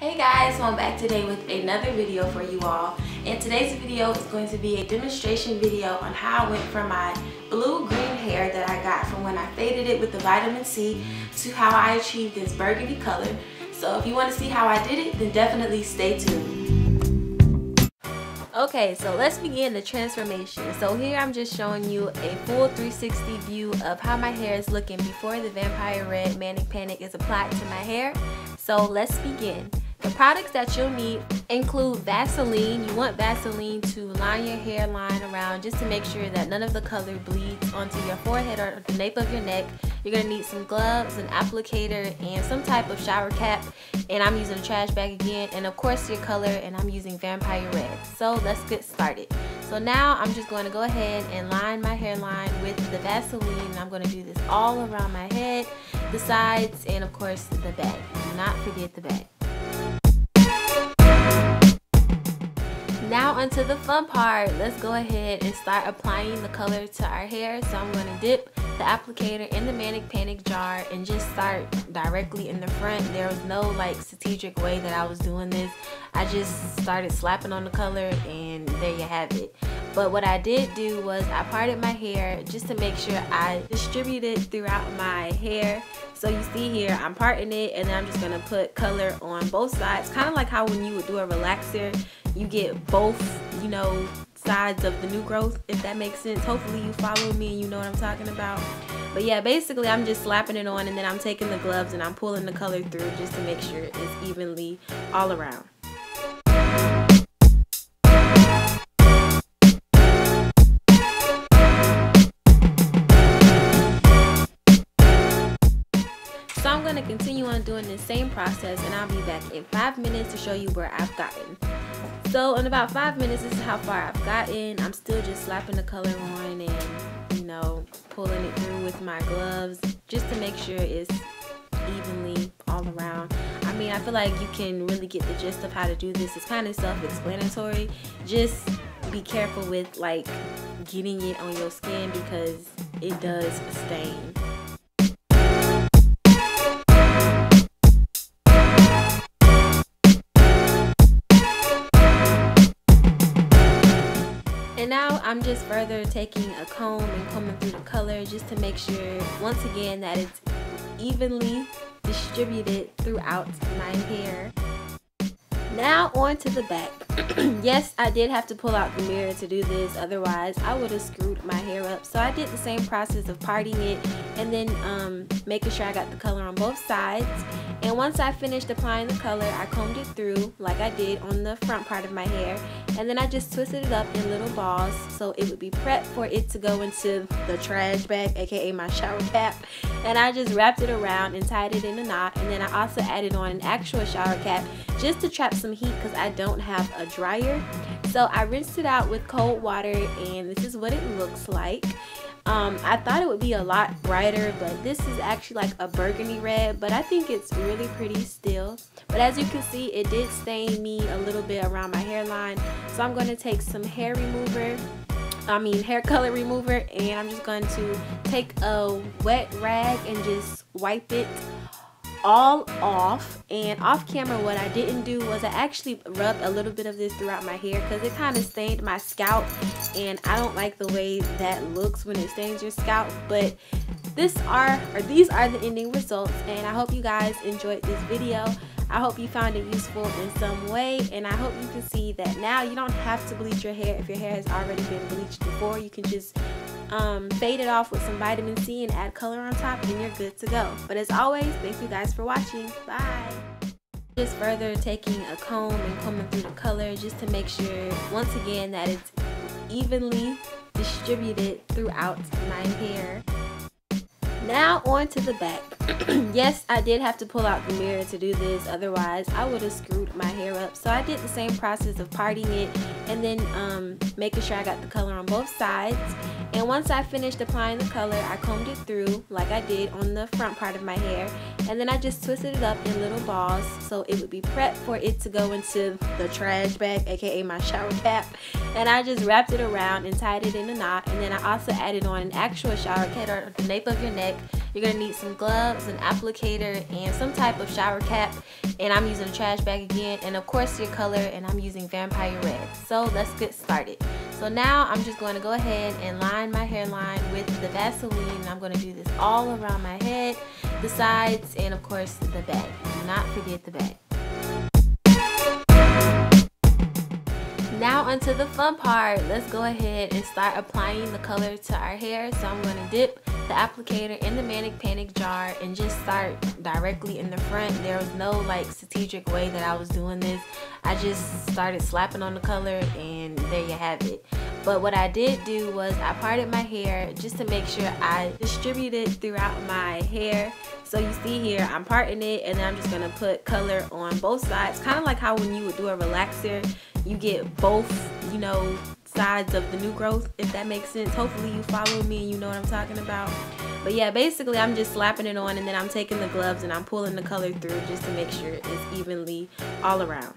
Hey guys, I'm back today with another video for you all. And today's video is going to be a demonstration video on how I went from my blue-green hair that I got from when I faded it with the vitamin C to how I achieved this burgundy color. So if you want to see how I did it, then definitely stay tuned. Okay, so let's begin the transformation. So here I'm just showing you a full 360 view of how my hair is looking before the Vampire Red Manic Panic is applied to my hair. So let's begin. The products that you'll need include Vaseline. You want Vaseline to line your hairline around just to make sure that none of the color bleeds onto your forehead or the nape of your neck. You're going to need some gloves, an applicator, and some type of shower cap. And I'm using a trash bag again. And of course your color, and I'm using Vampire Red. So let's get started. So now I'm just going to go ahead and line my hairline with the Vaseline. I'm going to do this all around my head, the sides, and of course the back. Do not forget the back. Now onto the fun part. Let's go ahead and start applying the color to our hair. So I'm going to dip the applicator in the Manic Panic jar and just start directly in the front. There was no like strategic way that I was doing this. I just started slapping on the color and there you have it. But what I did do was I parted my hair just to make sure I distributed throughout my hair. So you see here, I'm parting it and then I'm just gonna put color on both sides. Kind of like how when you would do a relaxer, you get both, you know, sides of the new growth, if that makes sense. Hopefully you follow me and you know what I'm talking about. But yeah, basically I'm just slapping it on and then I'm taking the gloves and I'm pulling the color through just to make sure it's evenly all around. Going to continue on doing the same process and I'll be back in five minutes to show you where I've gotten. So in about five minutes, this is how far I've gotten. I'm still just slapping the color on and, you know, pulling it through with my gloves just to make sure it's evenly all around. I mean, I feel like you can really get the gist of how to do this. It's kind of self-explanatory. Just be careful with like getting it on your skin because it does stain. And now I'm just further taking a comb and combing through the color just to make sure, once again, that it's evenly distributed throughout my hair. Now on to the back. yes, I did have to pull out the mirror to do this, otherwise I would have screwed my hair up. So I did the same process of parting it and then um, making sure I got the color on both sides. And once I finished applying the color, I combed it through like I did on the front part of my hair. And then I just twisted it up in little balls so it would be prepped for it to go into the trash bag, aka my shower cap. And I just wrapped it around and tied it in a knot. And then I also added on an actual shower cap just to trap some heat because I don't have a dryer. So I rinsed it out with cold water and this is what it looks like. Um, I thought it would be a lot brighter, but this is actually like a burgundy red, but I think it's really pretty still. But as you can see, it did stain me a little bit around my hairline. So I'm going to take some hair remover I mean hair color remover and I'm just going to take a wet rag and just wipe it all off and off camera what I didn't do was I actually rubbed a little bit of this throughout my hair because it kind of stained my scalp and I don't like the way that looks when it stains your scalp but this are or these are the ending results and I hope you guys enjoyed this video. I hope you found it useful in some way and I hope you can see that now you don't have to bleach your hair if your hair has already been bleached before. You can just um, fade it off with some vitamin C and add color on top and you're good to go. But as always, thank you guys for watching. Bye! Just further taking a comb and combing through the color just to make sure, once again, that it's evenly distributed throughout my hair. Now on to the back. yes, I did have to pull out the mirror to do this, otherwise I would have screwed my hair up. So I did the same process of parting it and then um, making sure I got the color on both sides. And once I finished applying the color, I combed it through like I did on the front part of my hair. And then I just twisted it up in little balls so it would be prepped for it to go into the trash bag, aka my shower cap. And I just wrapped it around and tied it in a knot. And then I also added on an actual shower cap or the nape of your neck You're gonna need some gloves, an applicator, and some type of shower cap. And I'm using a trash bag again, and of course your color, and I'm using Vampire Red. So let's get started. So now I'm just going to go ahead and line my hairline with the Vaseline. I'm going to do this all around my head, the sides, and of course the back. Do not forget the back. Now onto the fun part. Let's go ahead and start applying the color to our hair. So I'm going to dip the applicator in the Manic Panic jar and just start directly in the front. There was no like strategic way that I was doing this. I just started slapping on the color and there you have it. But what I did do was I parted my hair just to make sure I distributed throughout my hair. So you see here, I'm parting it and then I'm just gonna put color on both sides. Kind of like how when you would do a relaxer, you get both, you know, sides of the new growth, if that makes sense. Hopefully you follow me and you know what I'm talking about. But yeah, basically I'm just slapping it on and then I'm taking the gloves and I'm pulling the color through just to make sure it's evenly all around.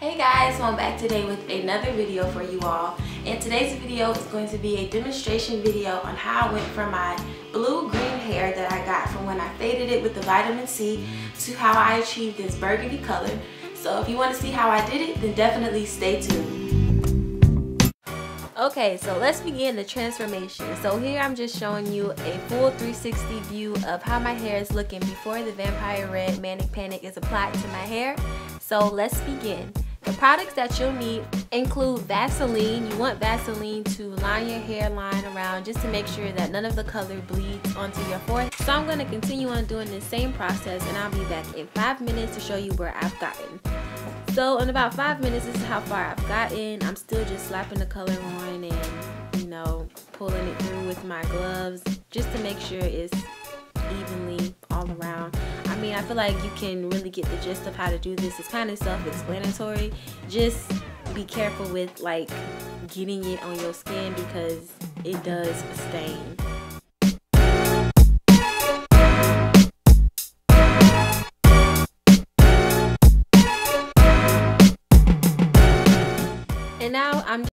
Hey guys, so I'm back today with another video for you all and today's video is going to be a demonstration video on how I went from my blue-green hair that I got from when I faded it with the vitamin C to how I achieved this burgundy color. So if you want to see how I did it, then definitely stay tuned. Okay, so let's begin the transformation. So here I'm just showing you a full 360 view of how my hair is looking before the Vampire Red Manic Panic is applied to my hair. So let's begin. The products that you'll need include Vaseline. You want Vaseline to line your hairline around just to make sure that none of the color bleeds onto your forehead. So I'm going to continue on doing the same process and I'll be back in 5 minutes to show you where I've gotten. So in about 5 minutes, this is how far I've gotten. I'm still just slapping the color on and, you know, pulling it through with my gloves just to make sure it's evenly all around. I mean, I feel like you can really get the gist of how to do this. It's kind of self-explanatory. Just be careful with like getting it on your skin because it does stain. And now I'm